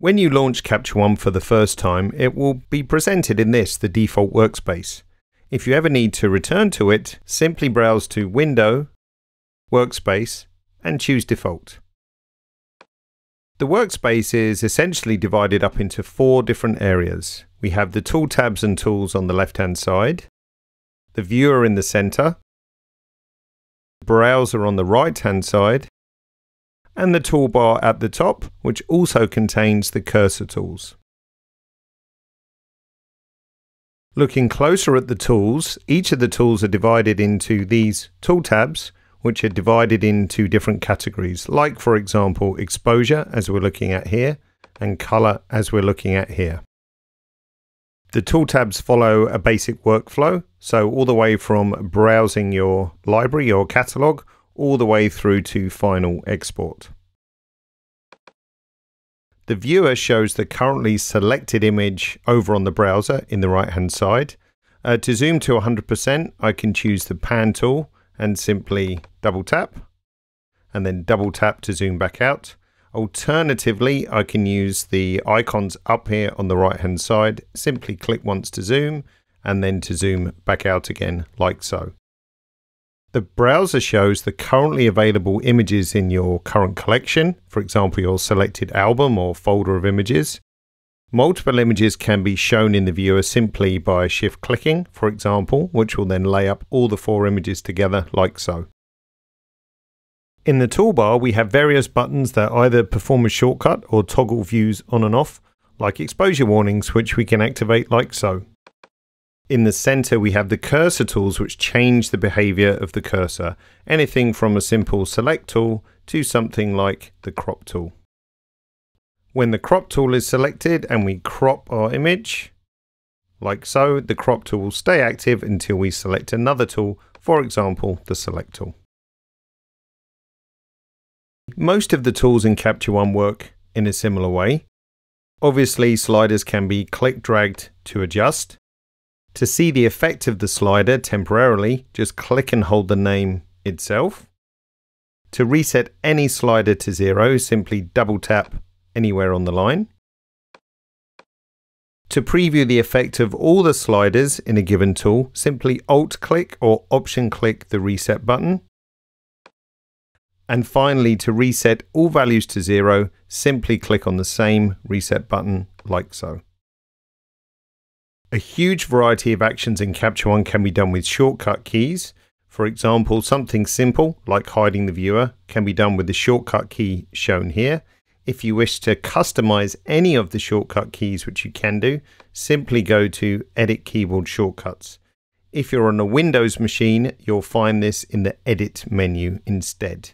When you launch Capture One for the first time, it will be presented in this, the default workspace. If you ever need to return to it, simply browse to Window, Workspace, and choose Default. The workspace is essentially divided up into four different areas. We have the Tool tabs and tools on the left-hand side, the viewer in the center, browser on the right-hand side, and the toolbar at the top, which also contains the cursor tools. Looking closer at the tools, each of the tools are divided into these tool tabs, which are divided into different categories, like for example, exposure, as we're looking at here, and color, as we're looking at here. The tool tabs follow a basic workflow, so all the way from browsing your library or catalog all the way through to final export. The viewer shows the currently selected image over on the browser in the right hand side. Uh, to zoom to 100%, I can choose the pan tool and simply double tap and then double tap to zoom back out. Alternatively, I can use the icons up here on the right hand side, simply click once to zoom and then to zoom back out again like so. The browser shows the currently available images in your current collection, for example, your selected album or folder of images. Multiple images can be shown in the viewer simply by shift clicking, for example, which will then lay up all the four images together like so. In the toolbar, we have various buttons that either perform a shortcut or toggle views on and off, like exposure warnings, which we can activate like so. In the center, we have the cursor tools which change the behavior of the cursor, anything from a simple select tool to something like the crop tool. When the crop tool is selected and we crop our image, like so, the crop tool will stay active until we select another tool, for example, the select tool. Most of the tools in Capture One work in a similar way. Obviously, sliders can be click dragged to adjust, to see the effect of the slider temporarily, just click and hold the name itself. To reset any slider to zero, simply double tap anywhere on the line. To preview the effect of all the sliders in a given tool, simply Alt click or Option click the reset button. And finally, to reset all values to zero, simply click on the same reset button like so. A huge variety of actions in Capture One can be done with shortcut keys. For example, something simple like hiding the viewer can be done with the shortcut key shown here. If you wish to customize any of the shortcut keys, which you can do, simply go to Edit Keyboard Shortcuts. If you're on a Windows machine, you'll find this in the Edit menu instead.